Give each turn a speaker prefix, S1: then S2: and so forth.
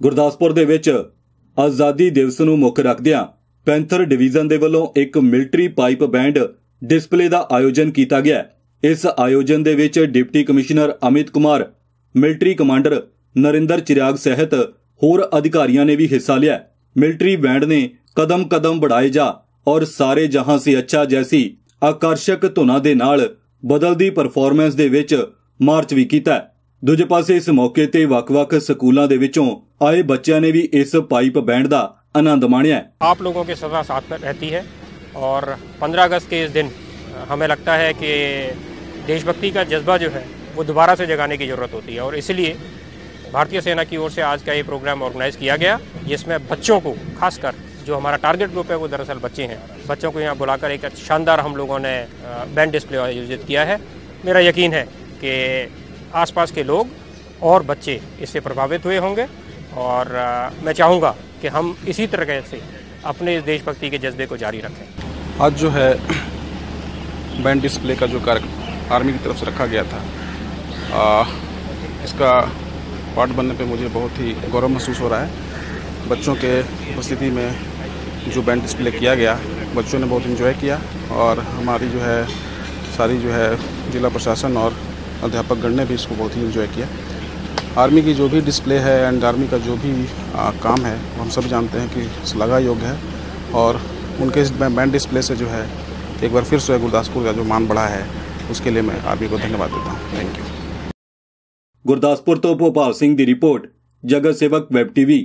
S1: ਗੁਰਦਾਸਪੁਰ ਦੇ ਵਿੱਚ ਆਜ਼ਾਦੀ ਦਿਵਸ ਨੂੰ ਮੁੱਖ ਰੱਖਦਿਆਂ ਪੈਂਥਰ ਡਿਵੀਜ਼ਨ ਦੇ ਵੱਲੋਂ ਇੱਕ ਮਿਲਟਰੀ ਪਾਈਪ ਬੈਂਡ ਡਿਸਪਲੇ ਦਾ ਆਯੋਜਨ ਕੀਤਾ ਗਿਆ। ਇਸ ਆਯੋਜਨ ਦੇ ਵਿੱਚ deputy commissioner Amit Kumar, military commander Narinder Chirag ਸਹਿਤ ਹੋਰ ਅਧਿਕਾਰੀਆਂ ਨੇ ਵੀ ਹਿੱਸਾ ਲਿਆ। ਮਿਲਟਰੀ ਬੈਂਡ ਨੇ ਕਦਮ ਕਦਮ ਬੜਾਏ ਜਾ ਔਰ ਸਾਰੇ ਜਹਾਂ ਸੇ ਅੱਛਾ ਜੈਸੀ ਆਕਰਸ਼ਕ ਧੁਨਾਂ ਦੇ ਨਾਲ ਬਦਲਦੀ ਪਰਫਾਰਮੈਂਸ ਦੇ ਵਿੱਚ ਮਾਰਚ ਵੀ ਕੀਤਾ। ਦੂਜੇ ਪਾਸੇ ਇਸ ਮੌਕੇ ਤੇ ਵੱਖ-ਵੱਖ ਸਕੂਲਾਂ ਦੇ ਵਿੱਚੋਂ ਆਏ ਬੱਚਿਆਂ ਨੇ ਵੀ ਇਸ ਪਾਈਪ ਬੈਂਡ ਦਾ ਆਨੰਦ ਮਾਣਿਆ
S2: आप लोगों के सदा साथ में रहती है और 15 अगस्त के इस दिन हमें लगता है कि देशभक्ति का जज्बा जो है वो दोबारा से जगाने की ज़रूरत होती है और इसलिए भारतीय सेना की ओर से आज का ये प्रोग्राम ऑर्गेनाइज किया गया जिसमें बच्चों को खासकर जो हमारा टारगेट ग्रुप है वो दरअसल बच्चे हैं बच्चों को यहाँ बुलाकर एक शानदार हम लोगों ने बैंड डिस्प्ले आयोजित किया है मेरा यकीन है कि आसपास के लोग और बच्चे इससे प्रभावित हुए होंगे। और मैं चाहूँगा कि हम इसी तरह से अपने इस देशभक्ति के जज्बे को जारी रखें।
S3: आज जो है बैंड डिस्प्ले का जो कार्यक्रम आर्मी की तरफ़ से रखा गया था आ, इसका पार्ट बनने पे मुझे बहुत ही गौरव महसूस हो रहा है। बच्चों के उपस्थिति में जो बैंड डिस्प्ले किया गया बच्चों ने बहुत इन्जॉय किया और हमारी जो है सारी जो है जिला प्रशासन और अध्यापकगण ने भी इसको बहुत ही इन्जॉय किया। आर्मी की जो भी डिस्प्ले है एंड आर्मी का जो भी आ, काम है हम सब जानते हैं कि सलागा योग्य है और उनके इस बैंड डिस्प्ले से जो है एक बार फिर से गुरदासपुर का जो मान बढ़ा है उसके लिए मैं आर्मी को धन्यवाद देता हूँ। थैंक यू
S1: गुरदासपुर तो भोपाल सिंह की रिपोर्ट जगत सेवक
S4: वेब टीवी